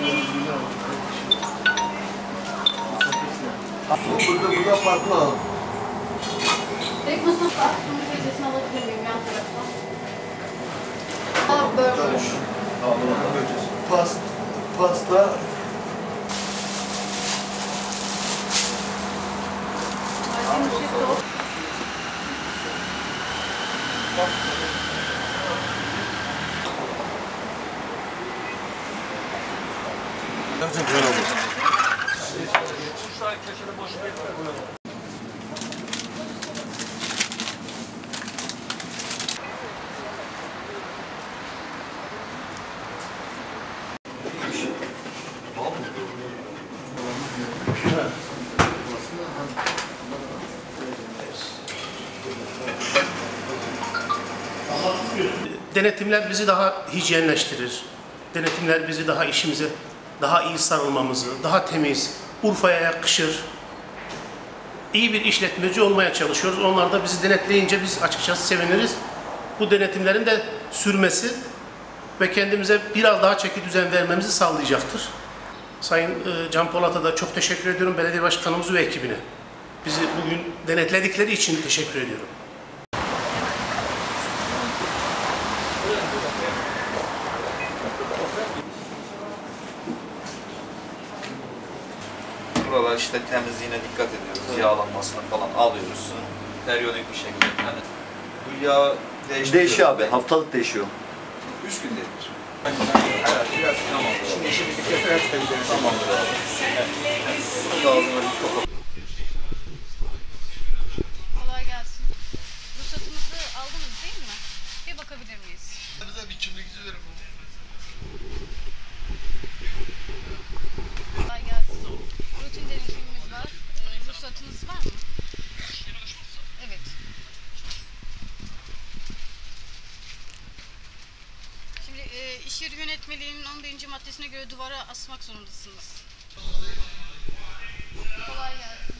Burada burada farklı alalım. Tek Mustafa, sunum gecesini alabilir miyim yan taraftan? Aa, burger. Pas, pasta, Denetimler bizi daha hijyenleştirir. Denetimler bizi daha işimize daha iyi sarılmamızı, daha temiz, Urfa'ya yakışır. İyi bir işletmeci olmaya çalışıyoruz. Onlar da bizi denetleyince biz açıkçası seviniriz. Bu denetimlerin de sürmesi ve kendimize biraz daha çeki düzen vermemizi sağlayacaktır. Sayın e, Can Polat'a da çok teşekkür ediyorum. Belediye Başkanımız ve ekibine. Bizi bugün denetledikleri için teşekkür ediyorum. Buralar işte temizliğine dikkat ediyoruz. Yağlanmasını falan alıyoruz. Periyodik bir şekilde. Yani bu yağ değiştiriyor. Değişiyor abi. Haftalık değişiyor. Üç günde bir. Şimdi işi bitirse hepsine gideriz. Tamamdır abi. Bunu da ağzına bir kapat. iş yeri yönetmeliğinin 11. maddesine göre duvara asmak zorundasınız. Kolay gelsin.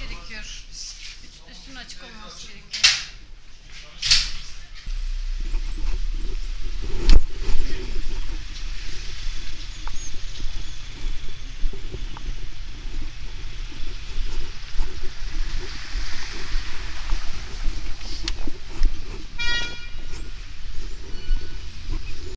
Gerekiyor. Üstünün açık olması gerekiyor.